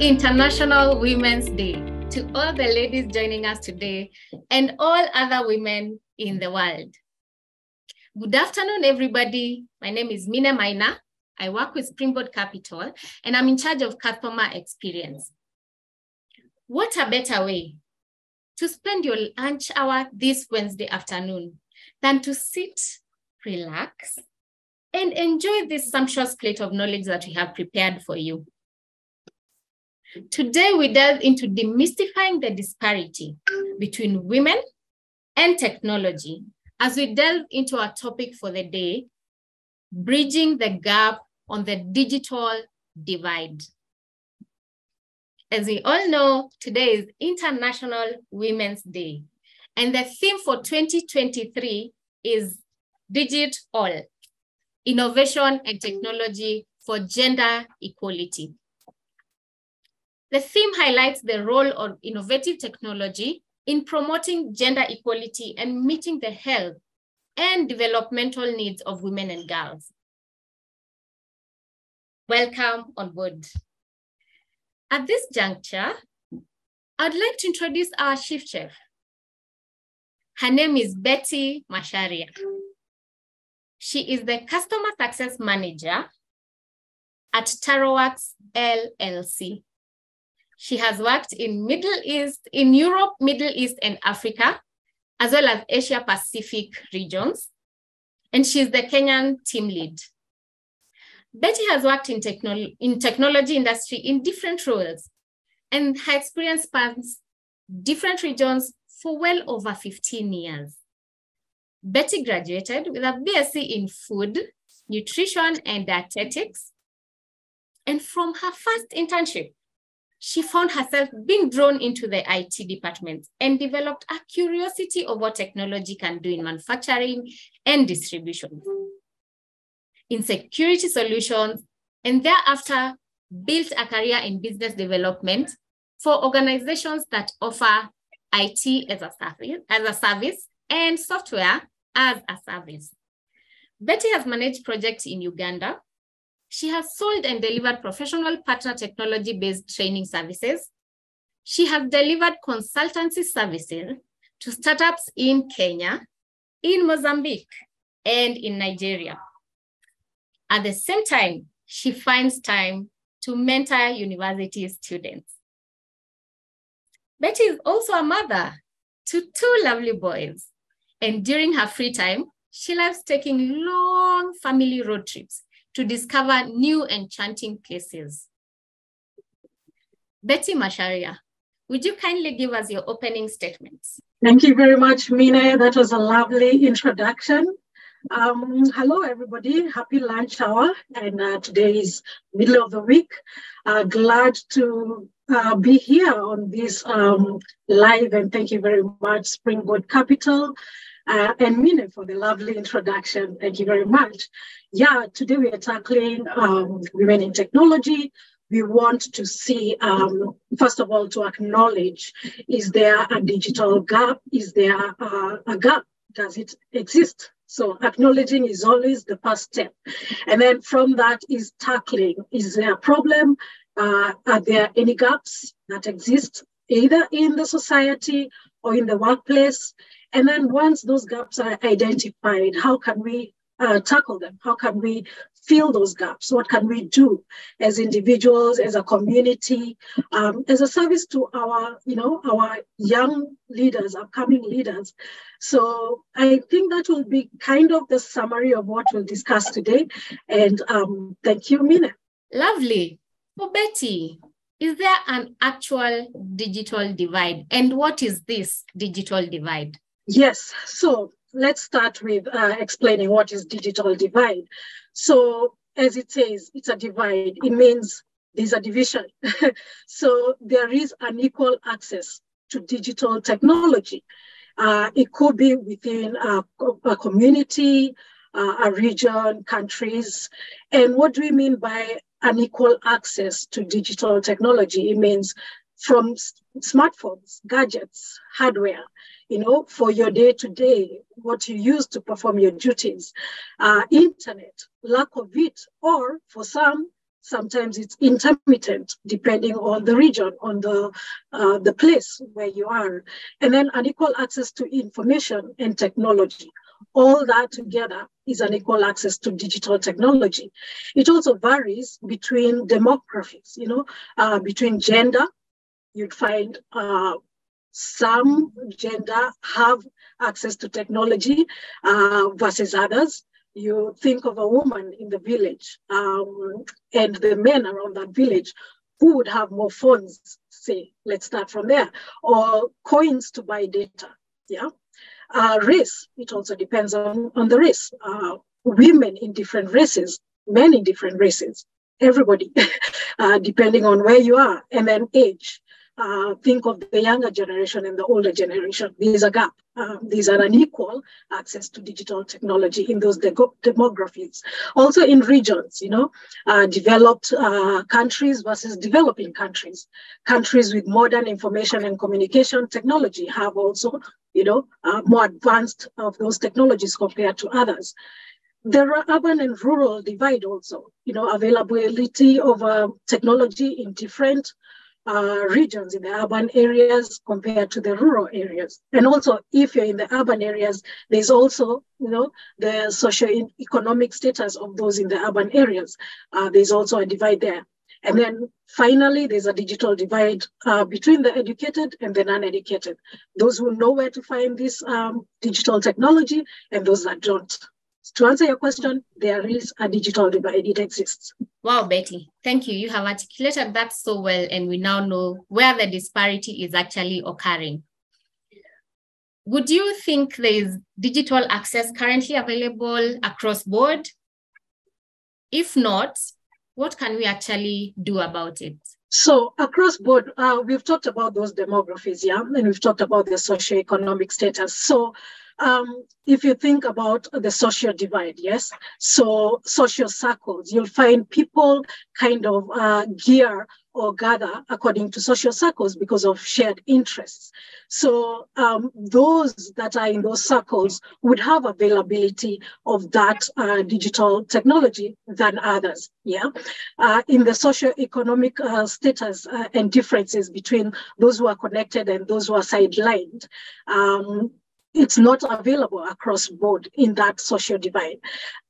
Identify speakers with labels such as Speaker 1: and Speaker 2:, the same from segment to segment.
Speaker 1: International Women's Day to all the ladies joining us today and all other women in the world. Good afternoon, everybody. My name is Mina Maina. I work with Springboard Capital and I'm in charge of customer experience. What a better way to spend your lunch hour this Wednesday afternoon than to sit, relax, and enjoy this sumptuous plate of knowledge that we have prepared for you. Today, we delve into demystifying the disparity between women and technology as we delve into our topic for the day, bridging the gap on the digital divide. As we all know, today is International Women's Day, and the theme for 2023 is Digital, Innovation and Technology for Gender Equality. The theme highlights the role of innovative technology in promoting gender equality and meeting the health and developmental needs of women and girls. Welcome on board. At this juncture, I'd like to introduce our chief chef. Her name is Betty Macharia. She is the customer success manager at Taroworks LLC. She has worked in Middle East, in Europe, Middle East, and Africa, as well as Asia Pacific regions. And she's the Kenyan team lead. Betty has worked in, technolo in technology industry in different roles, and her experience spans different regions for well over 15 years. Betty graduated with a BSc in food, nutrition, and dietetics. And from her first internship, she found herself being drawn into the IT department and developed a curiosity of what technology can do in manufacturing and distribution, in security solutions, and thereafter built a career in business development for organizations that offer IT as a service, as a service and software as a service. Betty has managed projects in Uganda, she has sold and delivered professional partner technology-based training services. She has delivered consultancy services to startups in Kenya, in Mozambique, and in Nigeria. At the same time, she finds time to mentor university students. Betty is also a mother to two lovely boys. And during her free time, she loves taking long family road trips to discover new enchanting places. Betty Macharia, would you kindly give us your opening statements?
Speaker 2: Thank you very much, Mina. That was a lovely introduction. Um, hello, everybody. Happy lunch hour. And uh, today is middle of the week. Uh, glad to uh, be here on this um, live. And thank you very much, Springboard Capital uh, and Mine for the lovely introduction. Thank you very much. Yeah, today we are tackling um, women in technology. We want to see, um, first of all, to acknowledge, is there a digital gap? Is there a gap? Does it exist? So acknowledging is always the first step. And then from that is tackling, is there a problem? Uh, are there any gaps that exist either in the society or in the workplace? And then once those gaps are identified, how can we uh, tackle them? How can we fill those gaps? What can we do as individuals, as a community, um, as a service to our, you know, our young leaders, upcoming leaders? So I think that will be kind of the summary of what we'll discuss today. And um, thank you, Mina.
Speaker 1: Lovely. For Betty, is there an actual digital divide? And what is this digital divide?
Speaker 2: Yes. So let's start with uh, explaining what is digital divide. So as it says, it's a divide. It means there's a division. so there is unequal access to digital technology. Uh, it could be within a, a community, uh, a region, countries. And what do we mean by unequal access to digital technology? It means from smartphones, gadgets, hardware, you know, for your day to day, what you use to perform your duties, uh, internet, lack of it, or for some, Sometimes it's intermittent, depending on the region, on the, uh, the place where you are. And then unequal access to information and technology. All that together is unequal access to digital technology. It also varies between demographics, you know, uh, between gender. You'd find uh, some gender have access to technology uh, versus others you think of a woman in the village um, and the men around that village who would have more phones, say, let's start from there, or coins to buy data. Yeah. Uh, race, it also depends on, on the race. Uh, women in different races, men in different races, everybody, uh, depending on where you are, and then age uh, think of the younger generation and the older generation. There's a gap. Um, there's an unequal access to digital technology in those de demographics. Also in regions, you know, uh, developed uh, countries versus developing countries. Countries with modern information and communication technology have also, you know, uh, more advanced of those technologies compared to others there are urban and rural divide also you know availability of technology in different uh, regions in the urban areas compared to the rural areas. And also, if you're in the urban areas, there's also, you know, the socio-economic status of those in the urban areas. Uh, there's also a divide there. And then finally, there's a digital divide uh, between the educated and the non-educated. Those who know where to find this um, digital technology and those that don't. To answer your question, there is a digital divide, it exists.
Speaker 1: Wow, Betty, thank you. You have articulated that so well, and we now know where the disparity is actually occurring. Would you think there is digital access currently available across board? If not, what can we actually do about it?
Speaker 2: So across board, uh, we've talked about those demographics, yeah, and we've talked about the socioeconomic status. So um, if you think about the social divide, yes, so social circles, you'll find people kind of uh, gear or gather according to social circles because of shared interests. So um, those that are in those circles would have availability of that uh, digital technology than others. Yeah, uh, in the socio-economic uh, status uh, and differences between those who are connected and those who are sidelined. Um, it's not available across board in that social divide.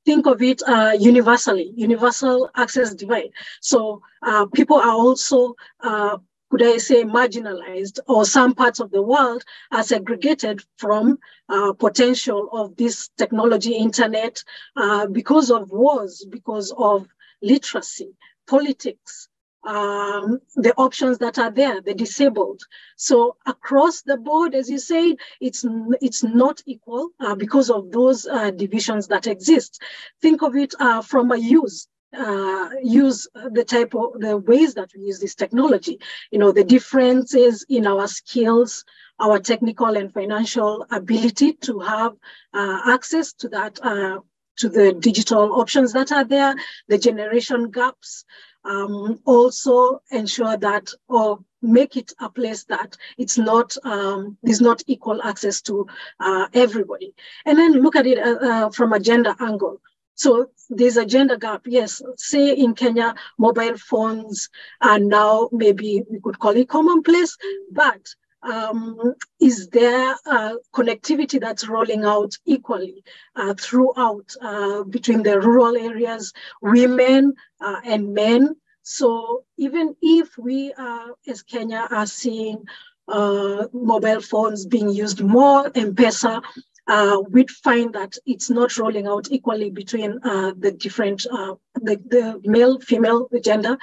Speaker 2: Think of it uh, universally, universal access divide. So uh, people are also, uh, could I say, marginalized, or some parts of the world are segregated from uh, potential of this technology, internet, uh, because of wars, because of literacy, politics, um, the options that are there, the disabled. So across the board, as you said, it's it's not equal uh, because of those uh, divisions that exist. Think of it uh, from a use. Uh, use the type of the ways that we use this technology you know the differences in our skills our technical and financial ability to have uh, access to that uh, to the digital options that are there the generation gaps um, also ensure that or make it a place that it's not um, there's not equal access to uh, everybody. And then look at it uh, uh, from a gender angle. So there's a gender gap. Yes say in kenya mobile phones are now maybe we could call it commonplace but um, is there uh, connectivity that's rolling out equally uh, throughout uh, between the rural areas, women uh, and men? So even if we as Kenya are seeing uh, mobile phones being used more, M-Pesa, uh, we'd find that it's not rolling out equally between uh, the different, uh, the, the male, female gender.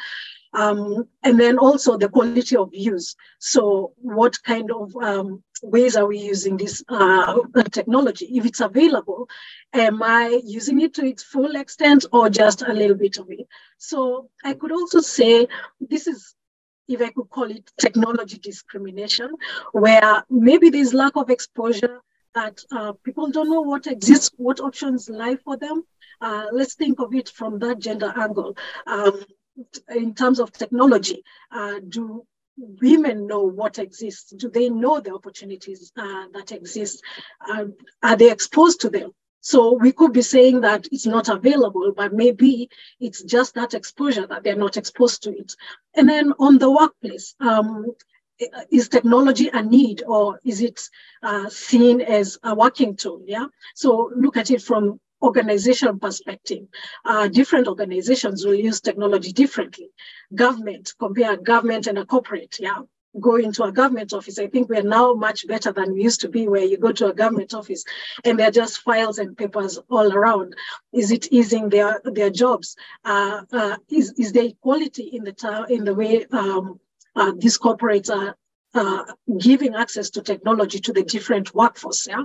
Speaker 2: Um, and then also the quality of use. So what kind of um, ways are we using this uh, technology? If it's available, am I using it to its full extent or just a little bit of it? So I could also say this is if I could call it technology discrimination, where maybe there's lack of exposure that uh, people don't know what exists, what options lie for them. Uh, let's think of it from that gender angle. Um, in terms of technology, uh, do women know what exists? Do they know the opportunities uh, that exist? Uh, are they exposed to them? So we could be saying that it's not available, but maybe it's just that exposure that they're not exposed to it. And then on the workplace, um, is technology a need or is it uh, seen as a working tool? Yeah. So look at it from organization perspective. Uh, different organizations will use technology differently. Government, compare government and a corporate. Yeah go into a government office. I think we're now much better than we used to be, where you go to a government office and there are just files and papers all around. Is it easing their their jobs? Uh, uh, is is there equality in the in the way um, uh, these corporates are uh, giving access to technology to the different workforce, yeah?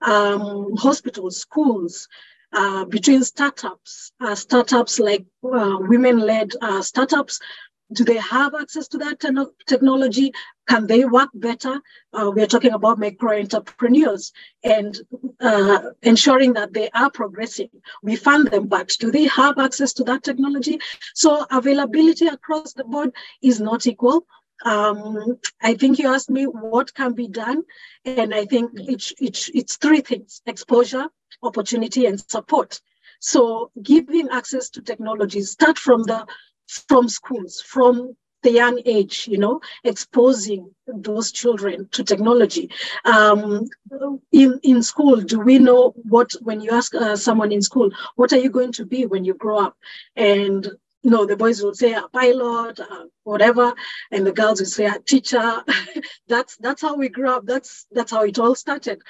Speaker 2: Um, hospitals, schools, uh, between startups, uh, startups like uh, women-led uh, startups do they have access to that te- technology? Can they work better? Uh, we're talking about micro entrepreneurs and ensuring that they are progressing. We fund them, but do they have access to that technology? So availability across the board is not equal. Um, I think you asked me what can be done, and I think it's, it's, it's three things: exposure, opportunity, and support. So giving access to technology start from the from schools, from the young age, you know, exposing those children to technology. Um, in, in school, do we know what, when you ask uh, someone in school, what are you going to be when you grow up? And, you know, the boys will say a pilot, uh, whatever, and the girls will say a teacher. that's, that's how we grew up. That's, that's how it all started.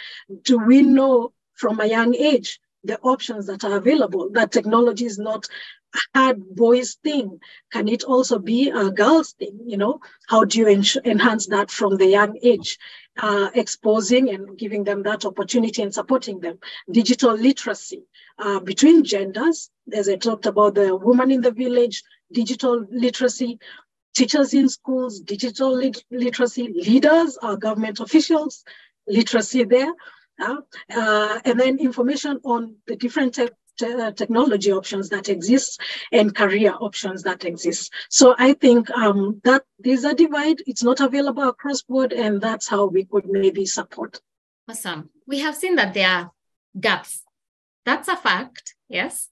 Speaker 2: Do we know from a young age the options that are available, that technology is not a hard boys thing? Can it also be a girls thing? You know, how do you en- enhance that from the young age? Uh, exposing and giving them that opportunity and supporting them. Digital literacy uh, between genders, as I talked about the woman in the village, digital literacy, teachers in schools, digital lit- literacy, leaders, our government officials, literacy there. Uh, uh, and then information on the different technology options that exist and career options that exist. So I think um, that there's a divide. It's not available across board, and that's how we could maybe support.
Speaker 1: Awesome. We have seen that there are gaps. That's a fact. Yes.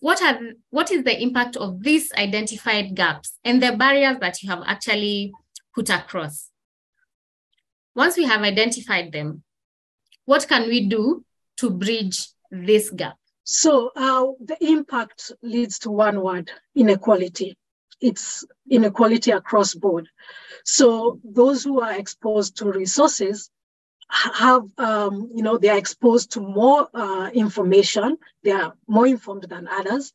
Speaker 1: What are what is the impact of these identified gaps and the barriers that you have actually put across? Once we have identified them, what can we do to bridge this gap?
Speaker 2: So uh, the impact leads to one word, inequality. It's inequality across board. So those who are exposed to resources have, um, you know, they are exposed to more uh, information. They are more informed than others.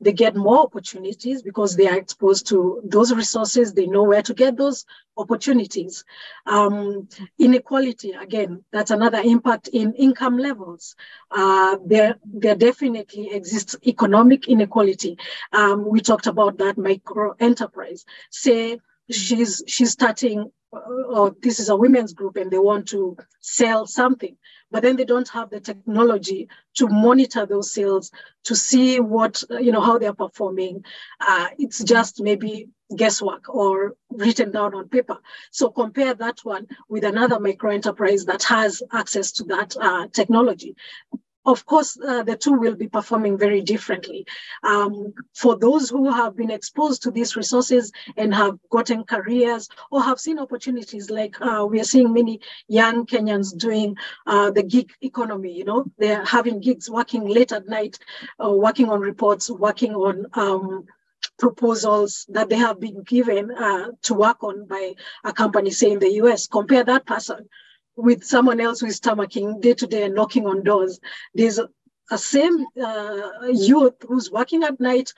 Speaker 2: They get more opportunities because they are exposed to those resources. They know where to get those opportunities. Um, inequality, again, that's another impact in income levels. Uh, there, there definitely exists economic inequality. Um, we talked about that micro enterprise. Say she's she's starting or this is a women's group and they want to sell something, but then they don't have the technology to monitor those sales to see what, you know, how they're performing. Uh, it's just maybe guesswork or written down on paper. So compare that one with another micro enterprise that has access to that uh, technology of course, uh, the two will be performing very differently. Um, for those who have been exposed to these resources and have gotten careers or have seen opportunities, like uh, we are seeing many young Kenyans doing uh, the gig economy, you know, they're having gigs, working late at night, uh, working on reports, working on um, proposals that they have been given uh, to work on by a company, say in the US. Compare that person with someone else who is stomaching day to day and knocking on doors. There's a, a same uh, youth who's working at night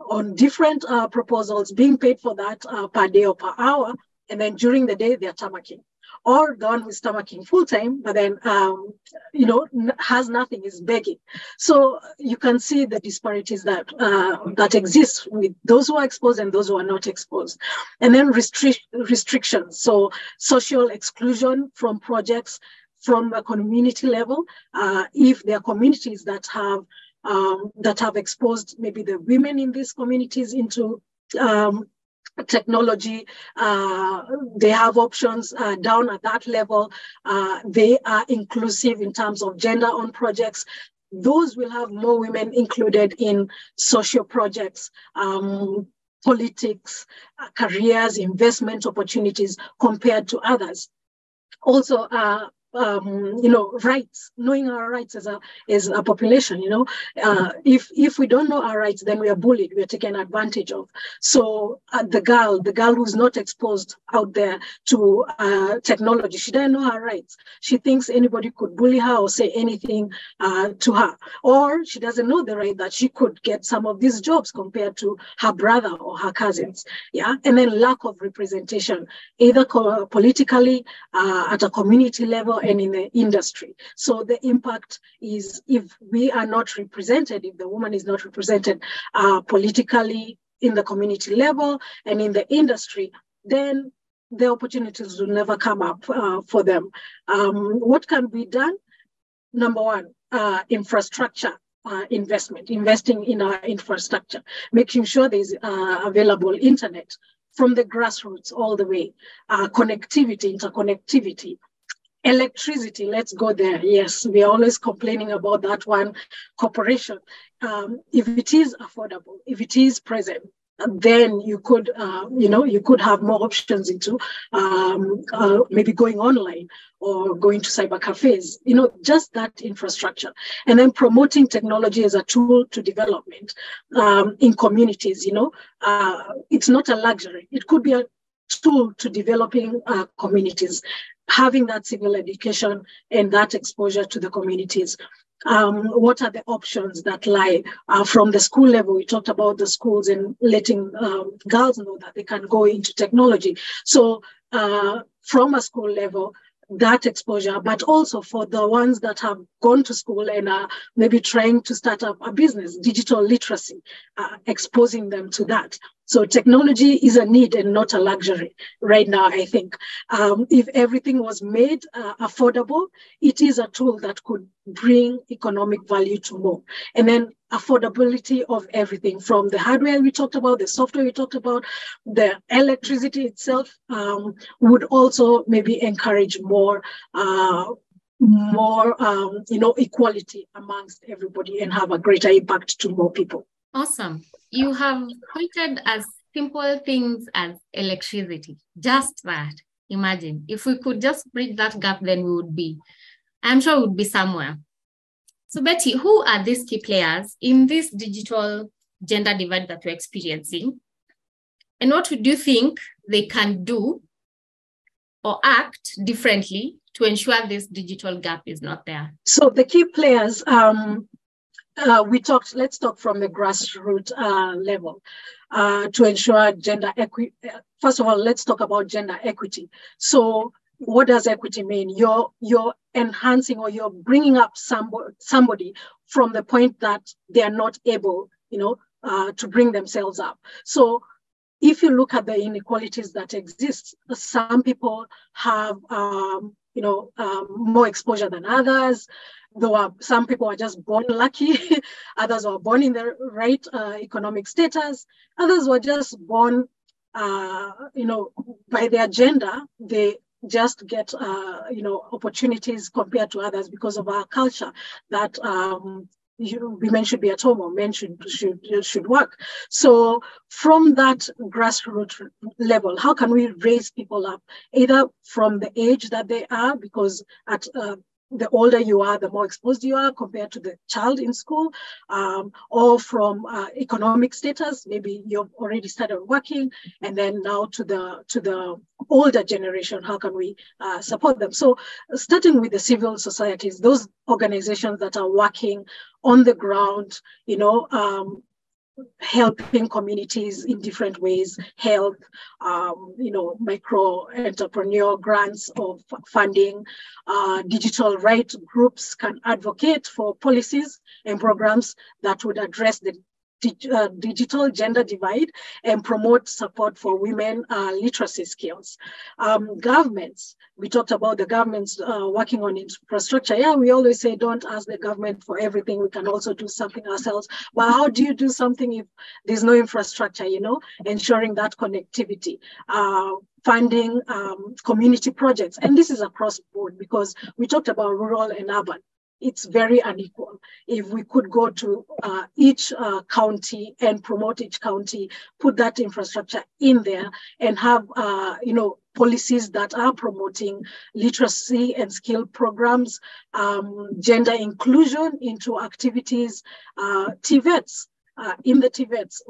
Speaker 2: on different uh, proposals, being paid for that uh, per day or per hour, and then during the day they're stomaching. Or the one who's stomaching full time, but then um, you know has nothing, is begging. So you can see the disparities that uh, that exist with those who are exposed and those who are not exposed, and then restric- restrictions. So social exclusion from projects from a community level. Uh, if there are communities that have um, that have exposed maybe the women in these communities into um, technology. Uh, they have options uh, down at that level. Uh, they are inclusive in terms of gender on projects. Those will have more women included in social projects, um, politics, uh, careers, investment opportunities compared to others. Also, uh, um, you know, rights, knowing our rights as a as a population. You know, uh, if if we don't know our rights, then we are bullied, we are taken advantage of. So uh, the girl, the girl who's not exposed out there to uh, technology, she doesn't know her rights. She thinks anybody could bully her or say anything uh, to her, or she doesn't know the right that she could get some of these jobs compared to her brother or her cousins. Yeah, and then lack of representation, either politically uh, at a community level and in the industry. So the impact is if we are not represented, if the woman is not represented uh, politically in the community level and in the industry, then the opportunities will never come up uh, for them. Um, what can be done? Number one, uh, infrastructure. Uh, investment, investing in our infrastructure, making sure there's uh, available internet from the grassroots all the way, uh, connectivity, interconnectivity, Electricity, let's go there. Yes, we are always complaining about that one corporation. Um, if it is affordable, if it is present, then you could, uh, you know, you could have more options into um, uh, maybe going online or going to cyber cafes, you know, just that infrastructure. And then promoting technology as a tool to development um, in communities, you know, uh, it's not a luxury. It could be a tool to developing uh, communities having that civil education and that exposure to the communities. Um, what are the options that lie uh, from the school level? We talked about the schools and letting um, girls know that they can go into technology. So uh, from a school level, that exposure, but also for the ones that have gone to school and are maybe trying to start up a business, digital literacy, uh, exposing them to that. So technology is a need and not a luxury right now, I think. Um, if everything was made uh, affordable, it is a tool that could bring economic value to more. And then affordability of everything from the hardware we talked about, the software we talked about, the electricity itself um, would also maybe encourage more uh, more um, you know equality amongst everybody and have a greater impact to more people.
Speaker 1: Awesome. You have pointed as simple things as electricity. Just that. Imagine. If we could just bridge that gap then we would be i'm sure we would be somewhere so, Betty, who are these key players in this digital gender divide that we're experiencing? And what do you think they can do or act differently to ensure this digital gap is not there?
Speaker 2: So, the key players, um, uh, we talked, let's talk from the grassroots uh, level uh, to ensure gender equity. First of all, let's talk about gender equity. So, what does equity mean? You're you're enhancing or you're bringing up somebody somebody from the point that they are not able, you know, uh, to bring themselves up. So if you look at the inequalities that exist, some people have, um, you know, um, more exposure than others. Though are, some people are just born lucky, others were born in the right uh, economic status, others were just born, uh, you know, by their gender, they just get uh, you know opportunities compared to others because of our culture that um, you, women should be at home or men should should should work. So from that grassroots level, how can we raise people up either from the age that they are, because at uh, the older you are, the more exposed you are compared to the child in school, um, or from uh, economic status. Maybe you've already started working, and then now to the to the older generation, how can we uh, support them? So, starting with the civil societies, those organizations that are working on the ground, you know, um, helping communities in different ways, health, um, you know, micro entrepreneur grants of funding, uh, digital right groups can advocate for policies and programs that would address the uh, digital gender divide and promote support for women uh, literacy skills. Um, governments, we talked about the governments uh, working on infrastructure. Yeah, we always say don't ask the government for everything. We can also do something ourselves. But how do you do something if there's no infrastructure, you know, ensuring that connectivity? Uh, funding um, community projects. And this is across board because we talked about rural and urban it's very unequal. If we could go to uh, each uh, county and promote each county, put that infrastructure in there, and have uh, you know policies that are promoting literacy and skill programs, um, gender inclusion into activities, uh, TVETs uh, in the TVETs,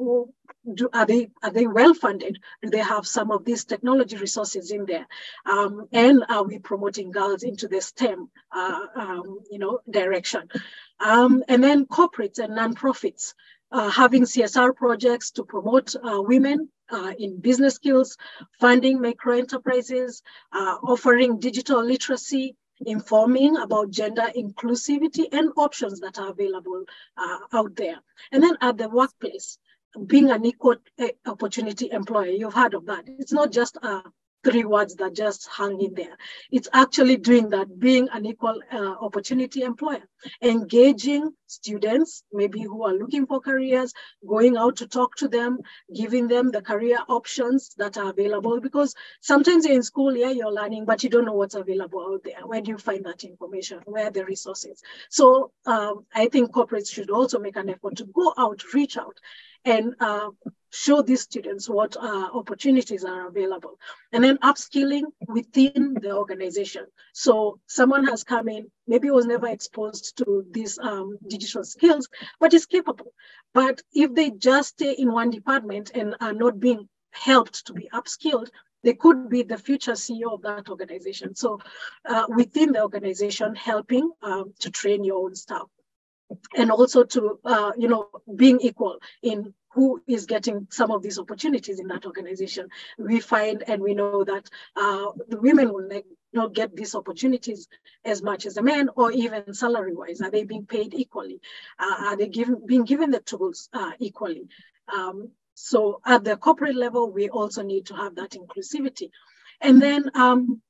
Speaker 2: do, are they are they well funded? Do they have some of these technology resources in there? Um, and are we promoting girls into the STEM, uh, um, you know, direction? Um, and then corporates and nonprofits uh, having CSR projects to promote uh, women uh, in business skills, funding micro enterprises, uh, offering digital literacy, informing about gender inclusivity and options that are available uh, out there. And then at the workplace, being an equal eh, opportunity employer, you've heard of that. It's not just a three words that just hang in there. It's actually doing that, being an equal uh, opportunity employer, engaging students, maybe who are looking for careers, going out to talk to them, giving them the career options that are available. Because sometimes you're in school, yeah, you're learning, but you don't know what's available out there. Where do you find that information? Where are the resources? So um, I think corporates should also make an effort to go out, reach out, and uh, show these students what uh, opportunities are available. And then upskilling within the organization. So someone has come in, maybe was never exposed to these um, digital skills, but is capable. But if they just stay in one department and are not being helped to be upskilled, they could be the future CEO of that organization. So uh, within the organization, helping um, to train your own staff and also to uh, you know being equal in who is getting some of these opportunities in that organization. We find and we know that uh, the women will not get these opportunities as much as the men, or even salary-wise. Are they being paid equally? Uh, are they given, being given the tools uh, equally? Um, so at the corporate level, we also need to have that inclusivity. And then um,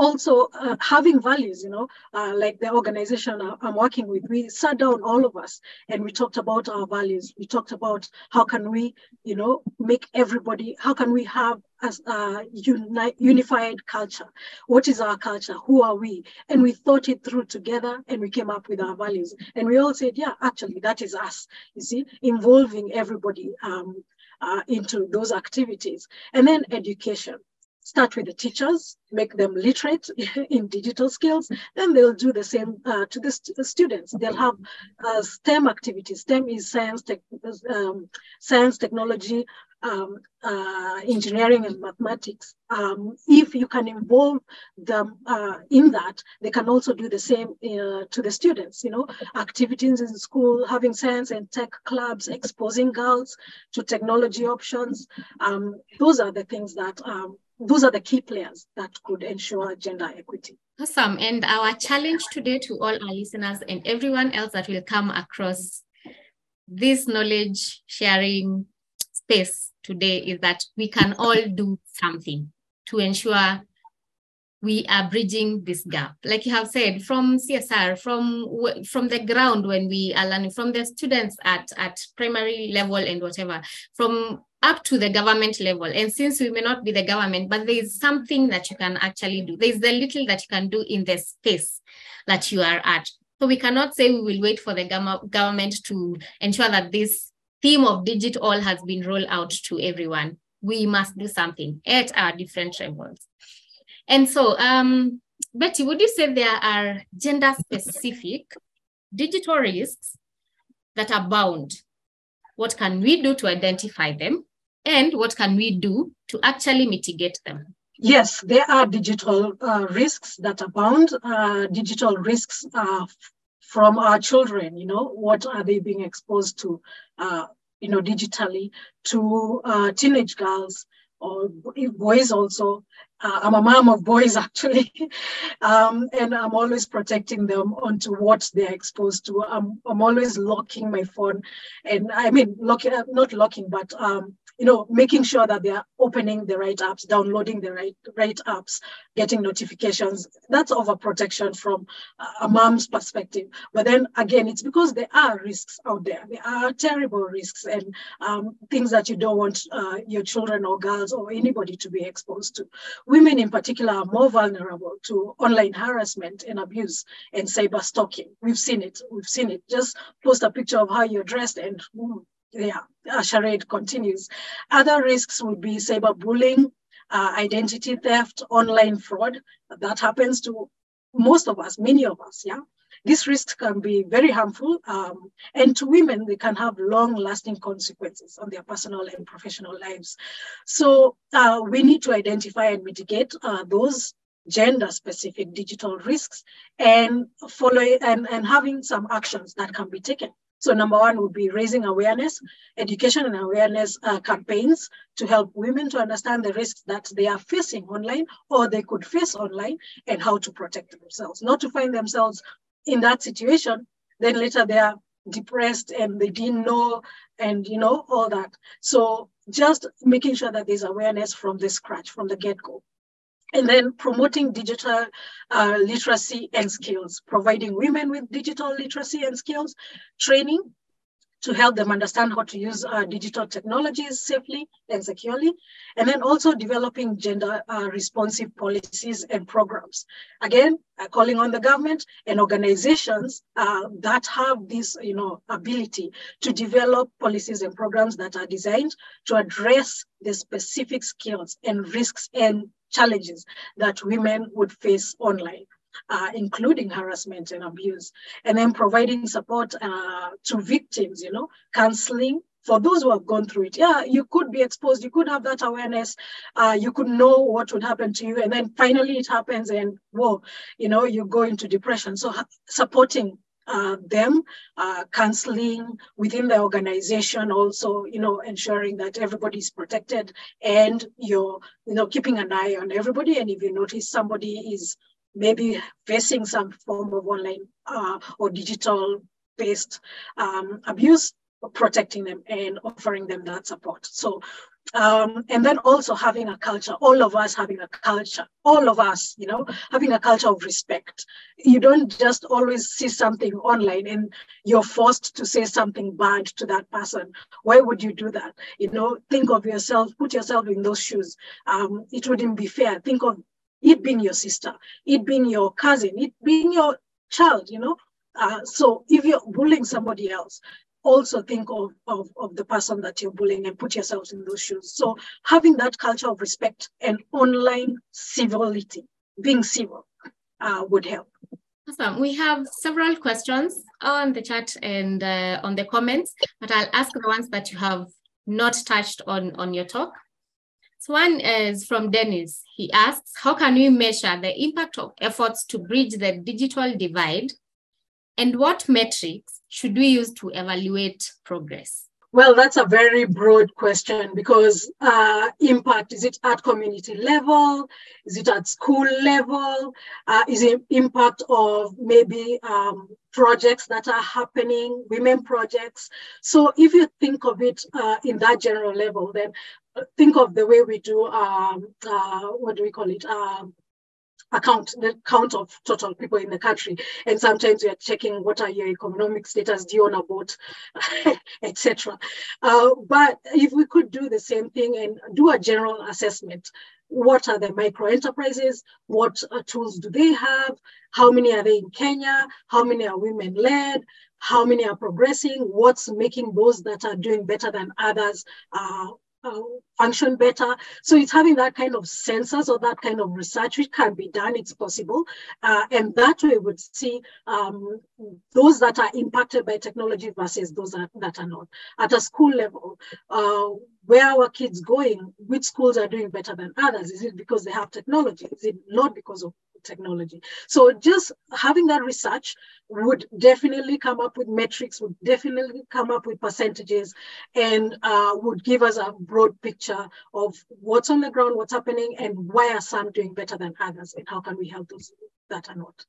Speaker 2: also uh, having values, you know, uh, like the organization I'm working with, we sat down, all of us, and we talked about our values. We talked about how can we, you know, make everybody, how can we have as a uni- unified culture? What is our culture? Who are we? And we thought it through together and we came up with our values. And we all said, yeah, actually, that is us, you see, involving everybody um, uh, into those activities. And then education start with the teachers, make them literate in digital skills, then they'll do the same uh, to the, st- the, students. They'll have uh, STEM activities. STEM is science, te- um, science, technology, um, uh, engineering, and mathematics. Um, if you can involve them uh, in that, they can also do the same uh, to the students. You know, activities in school, having science and tech clubs, exposing girls to technology options. Um, those are the things that um, those are the key players that could ensure gender equity.
Speaker 1: Awesome. And our challenge today to all our listeners and everyone else that will come across this knowledge sharing space today is that we can all do something to ensure we are bridging this gap like you have said from csr from from the ground when we are learning from the students at at primary level and whatever from up to the government level. And since we may not be the government, but there is something that you can actually do. There's the little that you can do in the space that you are at. So we cannot say we will wait for the government to ensure that this theme of digital has been rolled out to everyone. We must do something at our different levels. And so, um, Betty, would you say there are gender specific digital risks that are bound? What can we do to identify them? and what can we do to actually mitigate them?
Speaker 2: Yes, there are digital uh, risks that abound, uh, digital risks uh, from our children, you know, what are they being exposed to, uh, you know, digitally, to uh, teenage girls, or boys also. Uh, I'm a mom of boys actually, um, and I'm always protecting them onto what they're exposed to. I'm, I'm always locking my phone, and I mean locking, not locking, but um, you know, making sure that they are opening the right apps, downloading the right right apps, getting notifications. That's overprotection from a mom's perspective. But then again, it's because there are risks out there. There are terrible risks and um, things that you don't want uh, your children or girls or anybody to be exposed to. Women in particular are more vulnerable to online harassment and abuse and cyber stalking. We've seen it. We've seen it. Just post a picture of how you're dressed and mm, yeah, a charade continues. Other risks would be cyberbullying, uh, identity theft, online fraud. That happens to most of us, many of us, yeah. These risks can be very harmful, um, and to women, they can have long-lasting consequences on their personal and professional lives. So uh, we need to identify and mitigate uh, those gender-specific digital risks and follow and, and having some actions that can be taken. So number one would be raising awareness, education and awareness uh, campaigns to help women to understand the risks that they are facing online or they could face online and how to protect themselves, not to find themselves in that situation, then later they are depressed and they didn't know and you know all that. So just making sure that there's awareness from the scratch, from the get-go and then promoting digital uh, literacy and skills, providing women with digital literacy and skills, training to help them understand how to use uh, digital technologies safely and securely, and then also developing gender uh, responsive policies and programs. Again, uh, calling on the government and organizations uh, that have this you know, ability to develop policies and programs that are designed to address the specific skills and risks and challenges that women would face online. Uh, including harassment and abuse, and then providing support uh, to victims, you know, counseling for those who have gone through it. Yeah, you could be exposed, you could have that awareness, uh, you could know what would happen to you, and then finally it happens, and whoa, you know, you go into depression. So supporting uh, them, uh, counseling within the organization, also, you know, ensuring that everybody's protected and you're, you know, keeping an eye on everybody. And if you notice somebody is maybe facing some form of online uh, or digital based um, abuse, protecting them and offering them that support. So um, and then also having a culture, all of us having a culture, all of us, you know, having a culture of respect. You don't just always see something online and you're forced to say something bad to that person. Why would you do that? You know, think of yourself, put yourself in those shoes. Um, it wouldn't be fair. Think of it being your sister, it being your cousin, it being your child, you know. Uh, so if you're bullying somebody else, also think of, of, of the person that you're bullying and put yourselves in those shoes. So having that culture of respect and online civility, being civil, uh, would help.
Speaker 1: Awesome. We have several questions on the chat and uh, on the comments, but I'll ask the ones that you have not touched on on your talk. So one is from Dennis. He asks, how can we measure the impact of efforts to bridge the digital divide and what metrics should we use to evaluate progress?
Speaker 2: Well, that's a very broad question because uh, impact is it at community level? Is it at school level? Uh, is it impact of maybe um, projects that are happening, women projects? So if you think of it uh, in that general level, then think of the way we do um, uh, what do we call it? Um, account the count of total people in the country. And sometimes we are checking what are your economic status do you own a boat etc uh, but if we could do the same thing and do a general assessment what are the micro enterprises what uh, tools do they have how many are they in kenya how many are women led how many are progressing what's making those that are doing better than others uh, uh, function better. So it's having that kind of census or that kind of research, which can be done, it's possible. Uh, and that way would see um, those that are impacted by technology versus those that, that are not. At a school level, uh, where are our kids going? Which schools are doing better than others? Is it because they have technology? Is it not because of technology. So just having that research would definitely come up with metrics, would definitely come up with percentages, and uh, would give us a broad picture of what's on the ground, what's happening, and why are some doing better than others, and how can we help those that are not.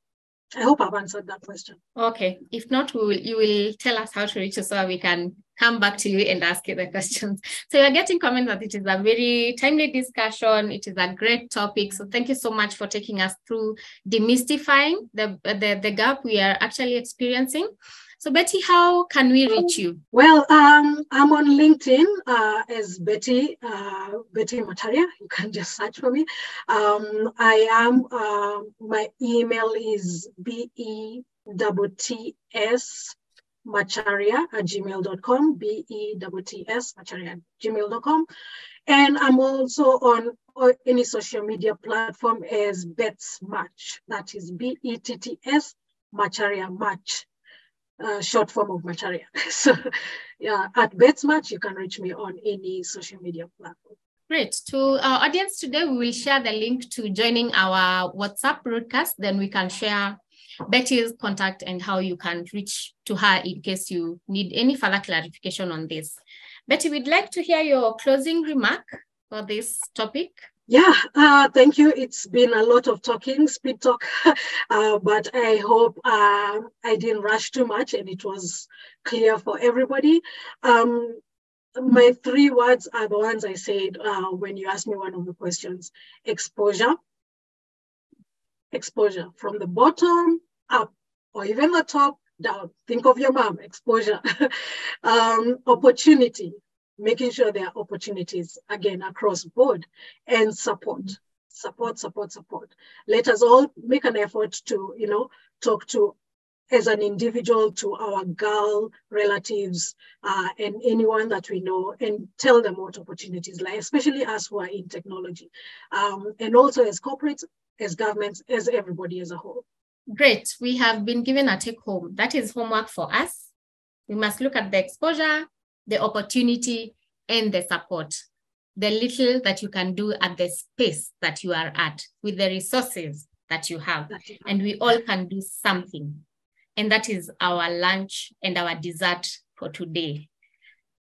Speaker 2: I hope I've answered that question.
Speaker 1: Okay. If not, we will, you will tell us how to reach us so we can come back to you and ask you the questions. So you're getting comments that it is a very timely discussion. It is a great topic. So thank you so much for taking us through demystifying the, the, the gap we are actually experiencing. So Betty, how can we reach you?
Speaker 2: Well, um, I'm on LinkedIn uh, as Betty uh, Betty Macharia. You can just search for me. Um, I am. Uh, my email is b e t s macharia at gmail.com. B e t s macharia at gmail.com. And I'm also on any social media platform as Betts Match. That is B E T T S Macharia Match short form of Macharia. so yeah, at BetsMatch, you can reach me on any social media platform.
Speaker 1: Great. To our audience today, we will share the link to joining our WhatsApp broadcast. Then we can share Betty's contact and how you can reach to her in case you need any further clarification on this. Betty, we'd like to hear your closing remark for this topic.
Speaker 2: Yeah, uh, thank you. It's been a lot of talking, speed talk, uh, but I hope uh, I didn't rush too much and it was clear for everybody. Um, my three words are the ones I said uh, when you asked me one of the questions exposure, exposure from the bottom up, or even the top down. Think of your mom, exposure, um, opportunity, making sure there are opportunities again across board and support support support support. Let us all make an effort to you know talk to as an individual to our girl relatives uh, and anyone that we know and tell them what opportunities lie especially us who are in technology um, and also as corporates as governments as everybody as a whole.
Speaker 1: Great. We have been given a take home. That is homework for us. We must look at the exposure the opportunity and the support, the little that you can do at the space that you are at with the resources that you have. And we all can do something. And that is our lunch and our dessert for today.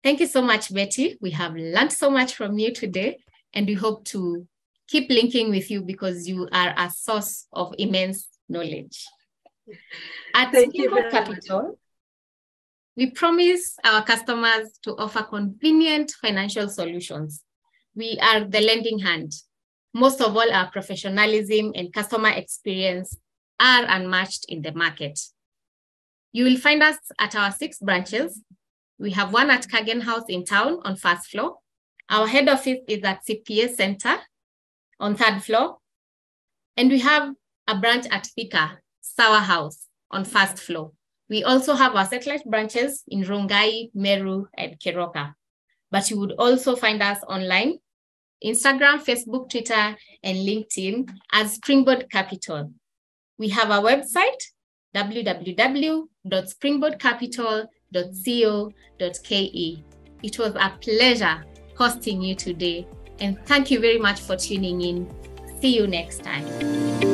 Speaker 1: Thank you so much, Betty. We have learned so much from you today, and we hope to keep linking with you because you are a source of immense knowledge. At Thank Capital, we promise our customers to offer convenient financial solutions. We are the lending hand. Most of all, our professionalism and customer experience are unmatched in the market. You will find us at our six branches. We have one at Kagen House in town on first floor. Our head office is at CPA Center on third floor. And we have a branch at Thika, Sour House on first floor. We also have our satellite branches in Rongai, Meru, and Keroka. But you would also find us online, Instagram, Facebook, Twitter, and LinkedIn as Springboard Capital. We have our website, www.springboardcapital.co.ke. It was a pleasure hosting you today, and thank you very much for tuning in. See you next time.